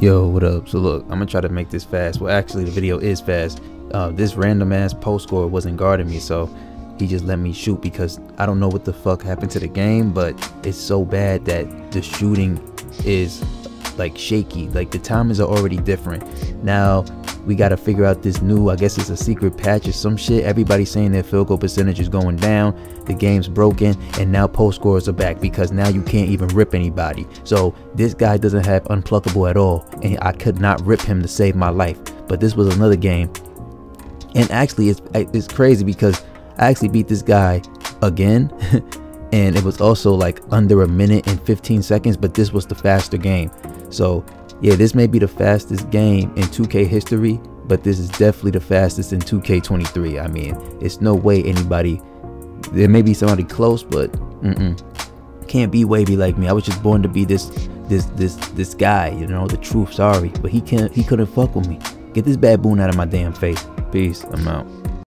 Yo, what up? So look, I'm gonna try to make this fast. Well, actually, the video is fast. Uh, this random ass post scorer wasn't guarding me, so he just let me shoot because I don't know what the fuck happened to the game, but it's so bad that the shooting is like shaky. Like the timings are already different. Now we got to figure out this new, I guess it's a secret patch or some shit. Everybody's saying their field goal percentage is going down. The game's broken, and now post scorers are back because now you can't even rip anybody. So this guy doesn't have unpluckable at all, and I could not rip him to save my life. But this was another game, and actually it's it's crazy because I actually beat this guy again. and it was also like under a minute and 15 seconds but this was the faster game so yeah, this may be the fastest game in 2K history, but this is definitely the fastest in 2K23. I mean, it's no way anybody, there may be somebody close, but mm-mm. can't be wavy like me. I was just born to be this, this, this, this guy, you know, the truth, sorry. But he can't, he couldn't fuck with me. Get this baboon out of my damn face. Peace, I'm out.